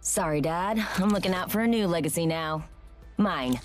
Sorry, Dad. I'm looking out for a new legacy now. Mine.